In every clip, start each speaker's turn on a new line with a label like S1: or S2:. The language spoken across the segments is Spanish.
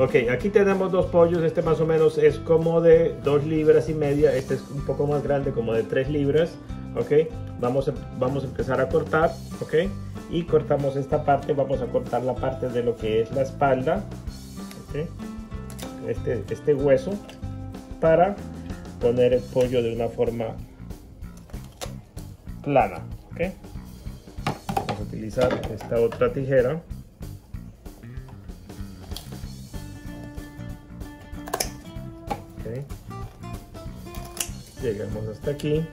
S1: Ok, aquí tenemos dos pollos, este más o menos es como de 2 libras y media, este es un poco más grande, como de 3 libras, ok. Vamos a, vamos a empezar a cortar, ok. Y cortamos esta parte, vamos a cortar la parte de lo que es la espalda, ok. Este, este hueso, para poner el pollo de una forma plana, ok. Vamos a utilizar esta otra tijera. Llegamos hasta aquí.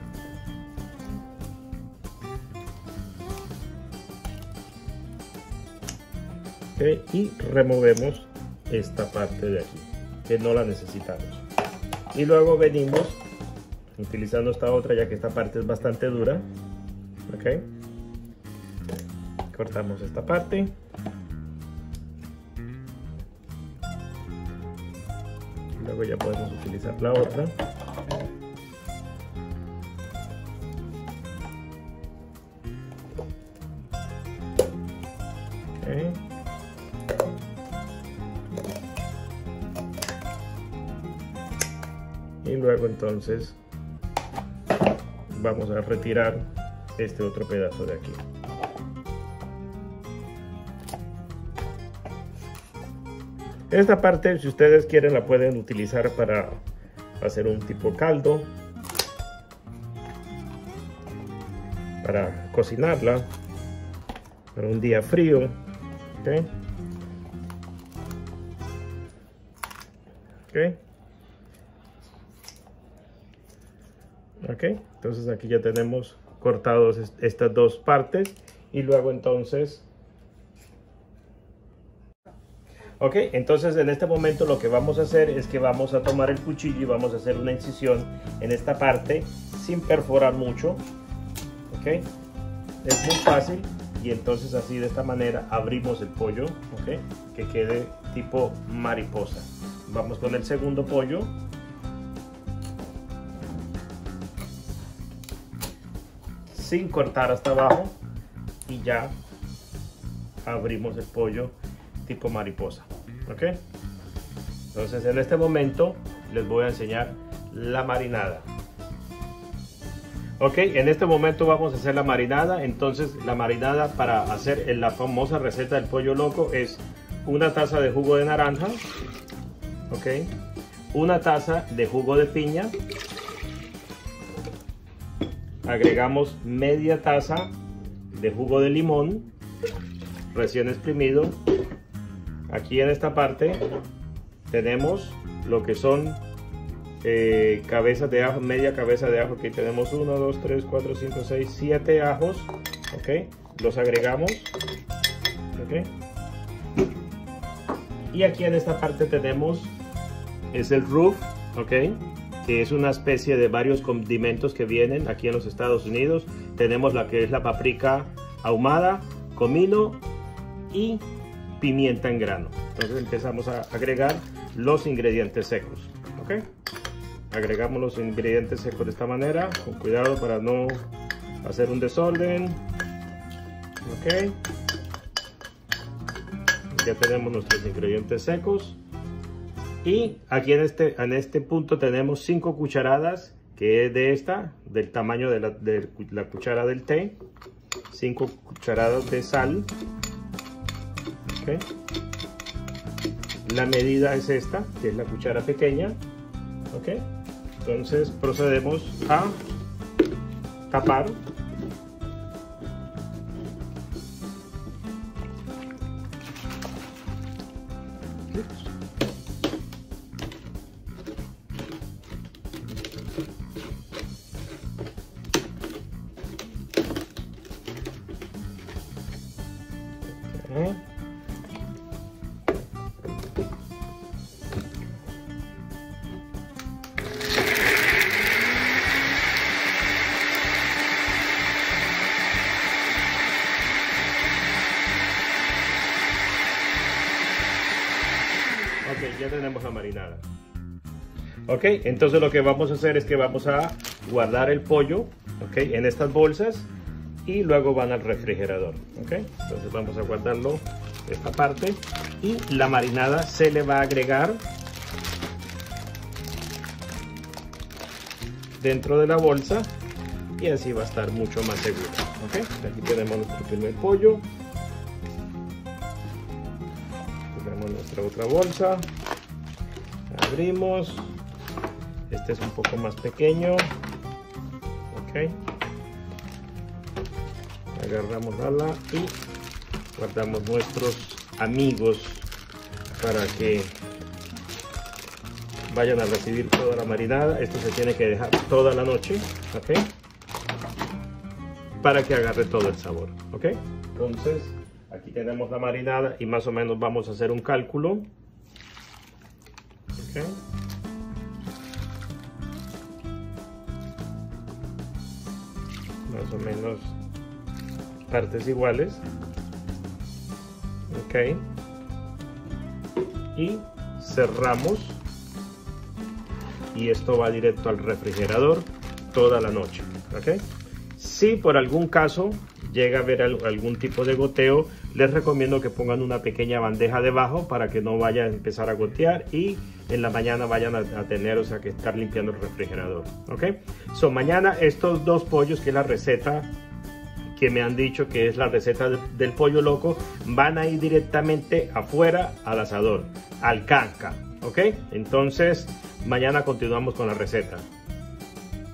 S1: Y removemos esta parte de aquí que no la necesitamos. Y luego venimos utilizando esta otra ya que esta parte es bastante dura. Cortamos esta parte utilizar la otra. Y luego entonces vamos a retirar este otro pedazo de aquí. Esta parte si ustedes quieren la pueden utilizar para hacer un tipo caldo para cocinarla para un día frío ok ok ok entonces aquí ya tenemos cortados estas dos partes y luego entonces ok entonces en este momento lo que vamos a hacer es que vamos a tomar el cuchillo y vamos a hacer una incisión en esta parte sin perforar mucho. Ok es muy fácil y entonces así de esta manera abrimos el pollo ok que quede tipo mariposa. Vamos con el segundo pollo. Sin cortar hasta abajo y ya abrimos el pollo tipo mariposa ok entonces en este momento les voy a enseñar la marinada. Ok en este momento vamos a hacer la marinada. Entonces la marinada para hacer la famosa receta del pollo loco es una taza de jugo de naranja ok una taza de jugo de piña. Agregamos media taza de jugo de limón recién exprimido aquí en esta parte tenemos lo que son eh, cabezas de ajo, media cabeza de ajo. Aquí tenemos 1, 2, 3, 4, 5, 6, 7 ajos ok, los agregamos ok y aquí en esta parte tenemos es el roof ok que es una especie de varios condimentos que vienen aquí en los Estados Unidos. Tenemos la que es la paprika ahumada, comino y pimienta en grano. Entonces empezamos a agregar los ingredientes secos. ¿ok? Agregamos los ingredientes secos de esta manera, con cuidado para no hacer un desorden. ¿ok? Ya tenemos nuestros ingredientes secos. Y aquí en este, en este punto tenemos 5 cucharadas, que es de esta, del tamaño de la, de la cuchara del té. 5 cucharadas de sal. La medida es esta, que es la cuchara pequeña. Entonces procedemos a tapar ya tenemos la marinada. Ok, entonces lo que vamos a hacer es que vamos a guardar el pollo ok, en estas bolsas y luego van al refrigerador. Ok, entonces vamos a guardarlo esta parte y la marinada se le va a agregar dentro de la bolsa y así va a estar mucho más seguro. ¿okay? Aquí tenemos nuestro primer pollo. Otra bolsa. Abrimos. Este es un poco más pequeño. Ok. Agarramos ala y guardamos nuestros amigos para que vayan a recibir toda la marinada. Esto se tiene que dejar toda la noche, ¿ok? Para que agarre todo el sabor, ¿ok? Entonces, tenemos la marinada y más o menos vamos a hacer un cálculo. Más o menos partes iguales. Ok. Y cerramos y esto va directo al refrigerador toda la noche. ¿ok? Si por algún caso llega a haber algún tipo de goteo, les recomiendo que pongan una pequeña bandeja debajo para que no vaya a empezar a gotear y en la mañana vayan a, tener, o sea, que estar limpiando el refrigerador. ¿Ok? So, mañana estos dos pollos, que es la receta que me han dicho que es la receta del pollo loco, van a ir directamente afuera al asador, al canca. ¿Ok? Entonces, mañana continuamos con la receta.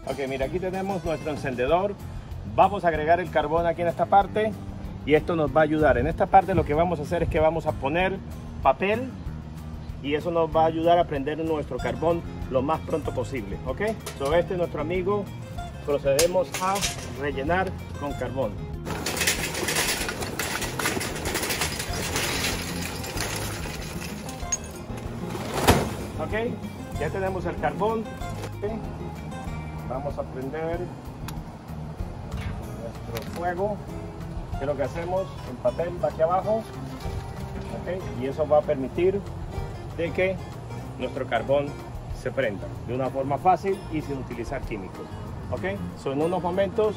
S1: Ok, mira, aquí tenemos nuestro encendedor. Vamos a agregar el carbón aquí en esta parte y esto nos va a ayudar. En esta parte lo que vamos a hacer es que vamos a poner papel y eso nos va a ayudar a prender nuestro carbón lo más pronto posible. ¿Ok? So, este es nuestro amigo. Procedemos a rellenar con carbón. ok ya tenemos el carbón vamos a prender nuestro fuego es lo que hacemos el papel va aquí abajo y eso va a permitir de que nuestro carbón se prenda de una forma fácil y sin utilizar químicos ok. So, en unos momentos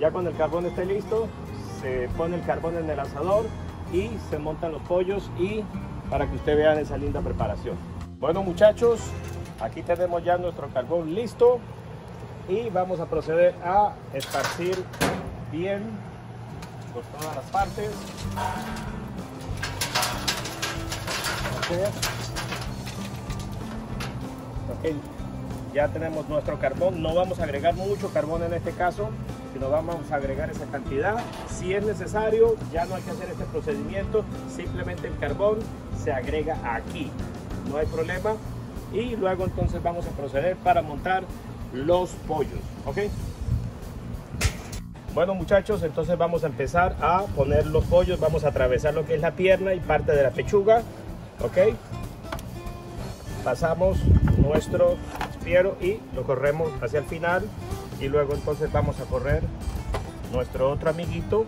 S1: ya cuando el carbón esté listo se pone el carbón en el asador y se montan los pollos y para que ustedes vean esa linda preparación. Bueno muchachos, aquí tenemos ya nuestro carbón listo y vamos a proceder a esparcir bien por todas las partes. Okay. Ya tenemos nuestro carbón, no vamos a agregar mucho carbón en este caso, sino vamos a agregar esa cantidad. Si es necesario, ya no hay que hacer este procedimiento, simplemente el carbón se agrega aquí no hay problema. Y luego entonces vamos a proceder para montar los pollos, ¿ok? Bueno muchachos, entonces vamos a empezar a poner los pollos, vamos a atravesar lo que es la pierna y parte de la pechuga, ¿ok? Pasamos nuestro espiero y lo corremos hacia el final y luego entonces vamos a correr nuestro otro amiguito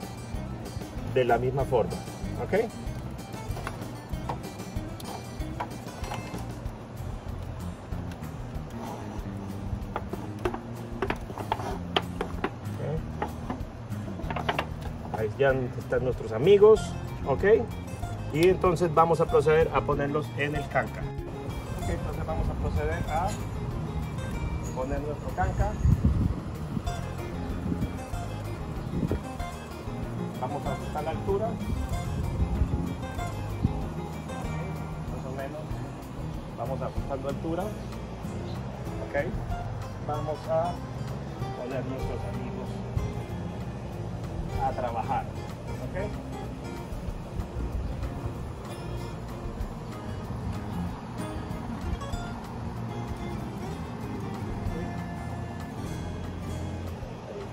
S1: de la misma forma, ¿ok? Ya están nuestros amigos, ¿ok? Y entonces vamos a proceder a ponerlos en el canca. entonces vamos a proceder a poner nuestro canca. Vamos a ajustar la altura. Más o menos. Vamos ajustando altura. Ok. Vamos a poner nuestros amigos a trabajar. ¿ok?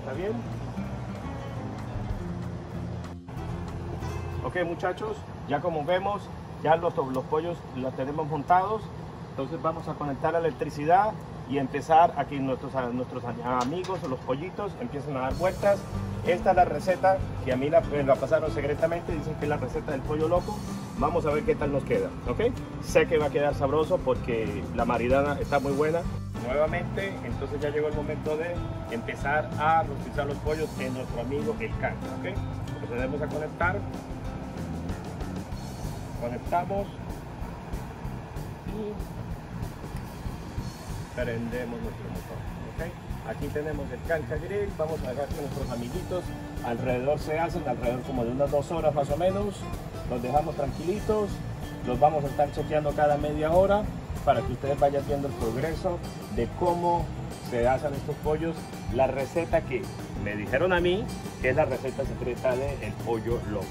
S1: ¿Está bien? Ok muchachos, ya como vemos, ya los, los pollos los tenemos montados. Entonces vamos a conectar la electricidad y empezar a que nuestros, nuestros amigos los pollitos empiecen a dar vueltas esta es la receta que a mí la, la, pasaron secretamente, dicen que es la receta del pollo loco. Vamos a ver qué tal nos queda, ¿ok? Sé que va a quedar sabroso porque la maridana está muy buena. Nuevamente, entonces ya llegó el momento de empezar a rostizar los pollos en nuestro amigo el can, ¿ok? Procedemos a conectar. conectamos y prendemos nuestro motor. Aquí tenemos el cancha grill, vamos a dejar que nuestros amiguitos alrededor se hacen, alrededor como de unas dos horas más o menos. Los dejamos tranquilitos, los vamos a estar chequeando cada media hora para que ustedes vayan viendo el progreso de cómo se hacen estos pollos. La receta que me dijeron a mí, que es la receta secreta del pollo loco.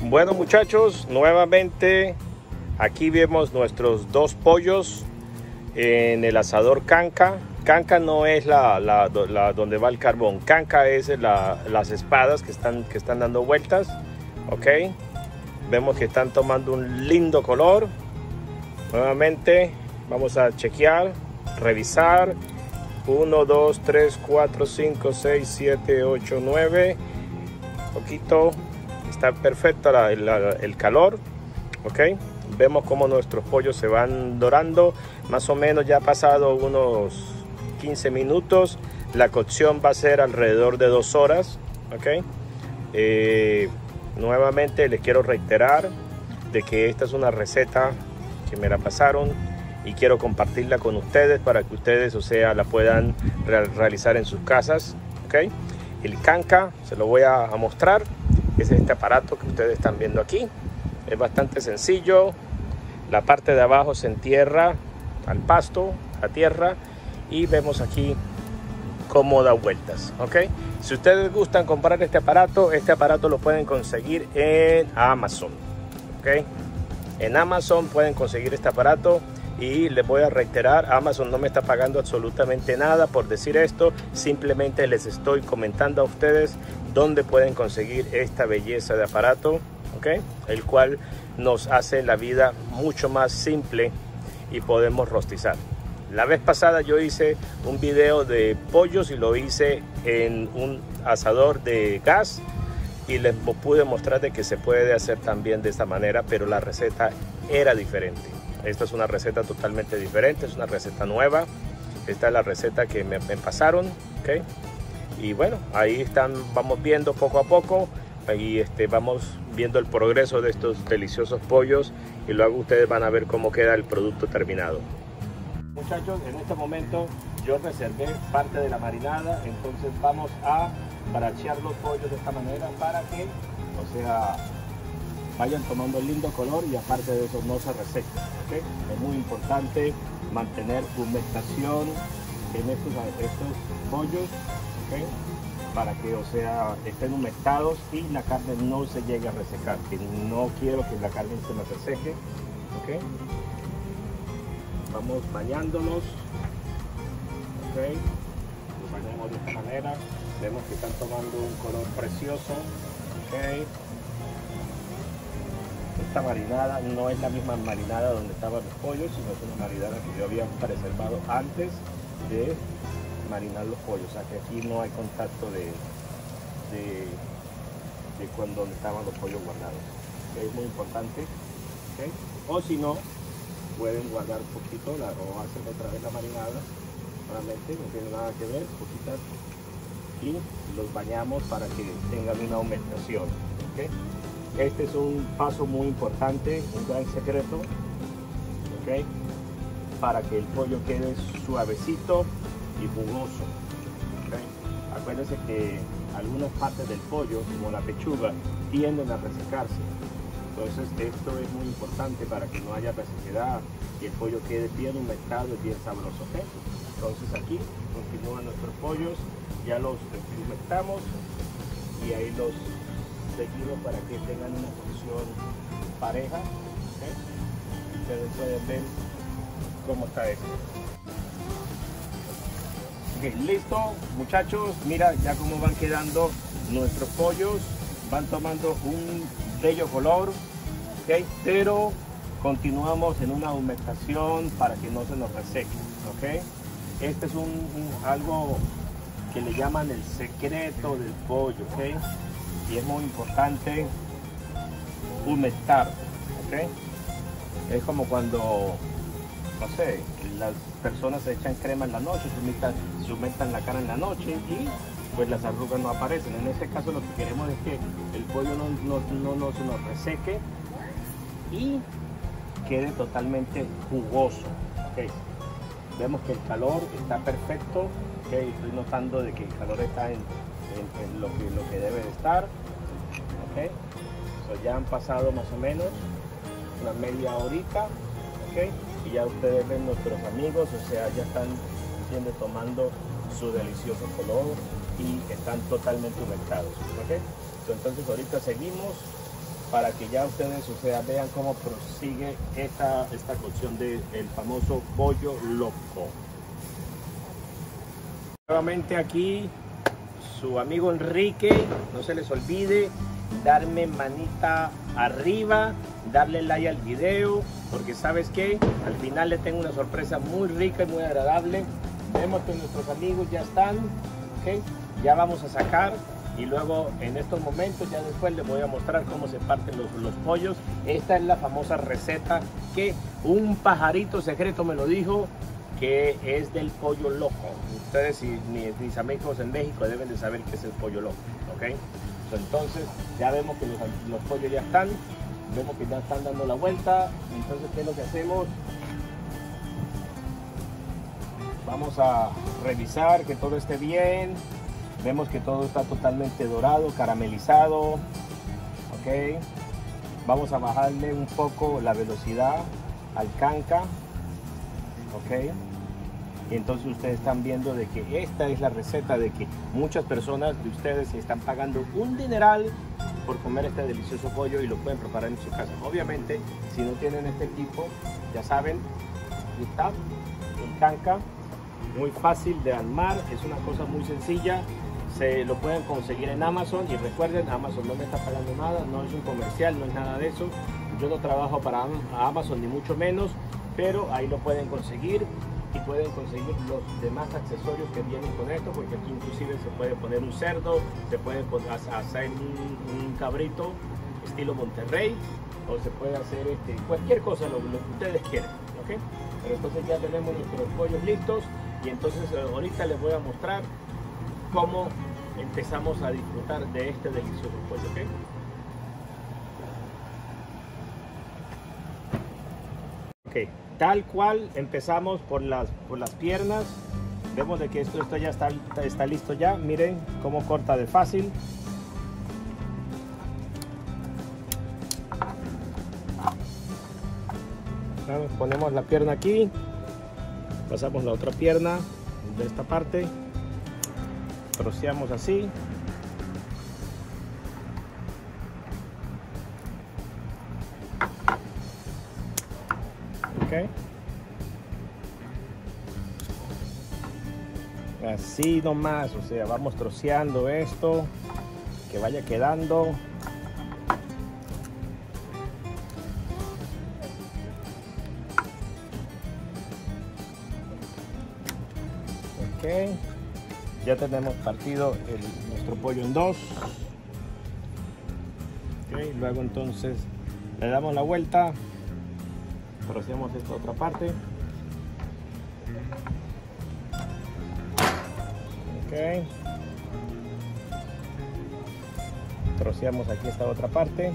S1: Bueno muchachos, nuevamente aquí vemos nuestros dos pollos en el asador canca. Canca no es la, la, donde va el carbón, canca es las espadas que están, que están dando vueltas. Ok, vemos que están tomando un lindo color. Nuevamente vamos a chequear, revisar. 1, 2, 3, 4, 5, 6, 7, 8, 9. Poquito, está perfecto el calor. Ok, vemos como nuestros pollos se van dorando. Más o menos ya ha pasado unos 15 minutos. La cocción va a ser alrededor de dos horas. Ok, eh, nuevamente les quiero reiterar de que esta es una receta que me la pasaron y quiero compartirla con ustedes para que ustedes, o sea, la puedan realizar en sus casas. ¿ok? El canca, se lo voy a, mostrar, es este aparato que ustedes están viendo aquí. Es bastante sencillo. La parte de abajo se entierra al pasto, a tierra, y vemos aquí cómo da vueltas. ¿ok? Si ustedes gustan comprar este aparato, este aparato lo pueden conseguir en Amazon. ¿ok? En Amazon pueden conseguir este aparato y les voy a reiterar, Amazon no me está pagando absolutamente nada por decir esto, simplemente les estoy comentando a ustedes dónde pueden conseguir esta belleza de aparato, ¿ok? El cual nos hace la vida mucho más simple y podemos rostizar. La vez pasada yo hice un video de pollos y lo hice en un asador de gas y les pude mostrar de que se puede hacer también de esta manera, pero la receta era diferente. Esta es una receta totalmente diferente, es una receta nueva. Esta es la receta que me, pasaron, ¿ok? Y bueno, ahí están, vamos viendo poco a poco, ahí este, vamos viendo el progreso de estos deliciosos pollos y luego ustedes van a ver cómo queda el producto terminado. Muchachos, en este momento yo reservé parte de la marinada, entonces vamos a brachear los pollos de esta manera para que, o sea, vayan tomando lindo color y aparte de eso no se resequen. Es muy importante mantener humectación en estos, estos pollos para que o sea estén humectados y la carne no se llegue a resecar. Que no quiero que la carne se me reseque. Vamos bañándolos. Los bañamos de esta manera. Vemos que están tomando un color precioso. Esta marinada no es la misma marinada donde estaban los pollos, sino es una marinada que yo había preservado antes de marinar los pollos. O que aquí no hay contacto de, de, cuando estaban los pollos guardados. Es muy importante. O si no, pueden guardar un poquito la, o hacer otra vez la marinada. Nuevamente, no tiene nada que ver, poquitas. Y los bañamos para que tengan una aumentación. Este es un paso muy importante, un gran secreto, ¿okay? para que el pollo quede suavecito y jugoso. ¿okay? Acuérdense que algunas partes del pollo, como la pechuga, tienden a resecarse. Entonces esto es muy importante para que no haya resequedad y el pollo quede bien humectado y bien sabroso. Entonces aquí continúan nuestros pollos, ya los humectamos y ahí los seguido para que tengan una función pareja. Ustedes pueden ver cómo está esto. Listo muchachos, mira ya cómo van quedando nuestros pollos, van tomando un bello color, pero continuamos en una humectación para que no se nos reseque. ¿okay? Este es un, algo que le llaman el secreto del pollo. ¿okay? y es muy importante humectar. Es como cuando, no sé, las personas se echan crema en la noche, la cara en la noche y pues las arrugas no aparecen. En este caso lo que queremos es que el pollo no, no, no, se nos reseque y quede totalmente jugoso. Okay. Vemos que el calor está perfecto. Okay. Estoy notando de que el calor está en, lo, que, lo que debe de estar. Okay. ya han pasado más o menos una media horita. Y ya ustedes ven nuestros amigos, o sea, ya están siendo tomando su delicioso color y están totalmente humectados. Entonces ahorita seguimos para que ya ustedes o sea, vean cómo prosigue esta, esta cocción del famoso pollo loco. Nuevamente aquí su amigo Enrique, no se les olvide darme manita arriba, darle like al video, porque sabes que al final le tengo una sorpresa muy rica y muy agradable. Vemos que nuestros amigos ya están, ¿okay? ya vamos a sacar y luego en estos momentos ya después les voy a mostrar cómo se parten los, los, pollos. Esta es la famosa receta que un pajarito secreto me lo dijo que es del pollo loco. Ustedes y mis, amigos en México deben de saber qué es el pollo loco, ¿ok? Entonces ya vemos que los, los pollos ya están, vemos que ya están dando la vuelta. Entonces, ¿qué es lo que hacemos? Vamos a revisar que todo esté bien, Vemos que todo está totalmente dorado, caramelizado. Ok. Vamos a bajarle un poco la velocidad al canca. Ok. Y entonces ustedes están viendo de que esta es la receta de que muchas personas de ustedes están pagando un dineral por comer este delicioso pollo y lo pueden preparar en su casa. Obviamente, si no tienen este equipo, ya saben, está el canca, muy fácil de armar, es una cosa muy sencilla se lo pueden conseguir en Amazon y recuerden, Amazon no me está pagando nada, no es un comercial, no es nada de eso. Yo no trabajo para Amazon ni mucho menos, pero ahí lo pueden conseguir y pueden conseguir los demás accesorios que vienen con esto, porque aquí inclusive se puede poner un cerdo, se puede hacer un, cabrito estilo Monterrey, o se puede hacer este, cualquier cosa, lo, que ustedes quieran. ¿okay? Pero entonces ya tenemos nuestros pollos listos y entonces eh, ahorita les voy a mostrar cómo empezamos a disfrutar de este delicioso pollo. ¿okay? tal cual empezamos por las, por las piernas. Vemos de que esto, esto ya está, está listo ya. Miren cómo corta de fácil. ponemos la pierna aquí. Pasamos la otra pierna de esta parte troceamos así. Ok. Así nomás o sea vamos troceando esto que vaya quedando ya tenemos partido nuestro pollo en dos. Luego entonces le damos la vuelta. Troceamos esta otra parte. Ok. Troceamos aquí esta otra parte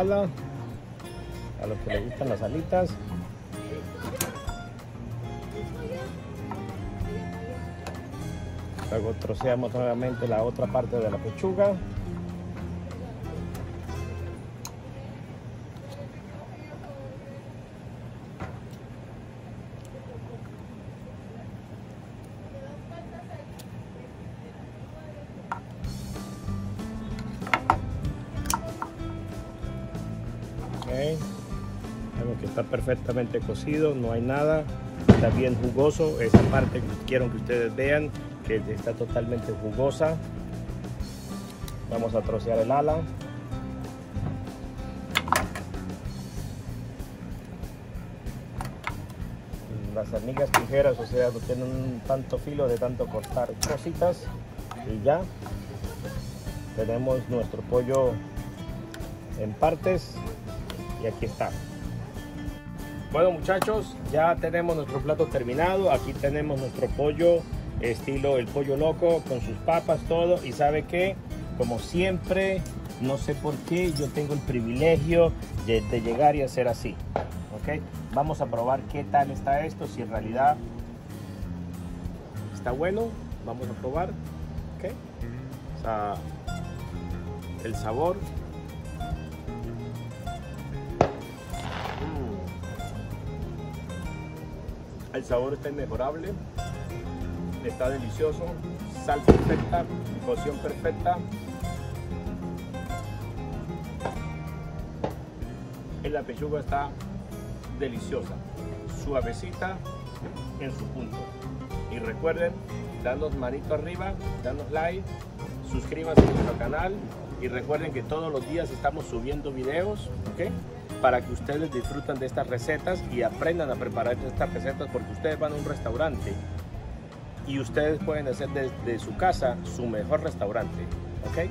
S1: a los que les gustan las alitas. Luego troceamos nuevamente la otra parte de la pechuga está perfectamente cocido, no hay nada, está bien jugoso. Esa parte que quiero que ustedes vean que está totalmente jugosa. Vamos a trocear el ala. las amigas tijeras, o sea, tienen tanto filo de tanto cortar cositas y ya tenemos nuestro pollo en partes y aquí está. Bueno muchachos, ya tenemos nuestro plato terminado. Aquí tenemos nuestro pollo estilo el pollo loco con sus papas, todo. Y sabe que, como siempre, no sé por qué, yo tengo el privilegio de, llegar y hacer así. ¿Ok? Vamos a probar qué tal está esto, si en realidad está bueno. Vamos a probar. ¿Ok? O sea, el sabor El sabor está inmejorable, está delicioso, sal perfecta, cocción perfecta. La pechuga está deliciosa, suavecita en su punto. Y recuerden, danos manito arriba, danos like, suscríbanse a nuestro canal y recuerden que todos los días estamos subiendo videos, ¿ok? Para que ustedes disfruten de estas recetas y aprendan a preparar estas recetas porque ustedes van a un restaurante y ustedes pueden hacer desde su casa su mejor restaurante. ¿ok?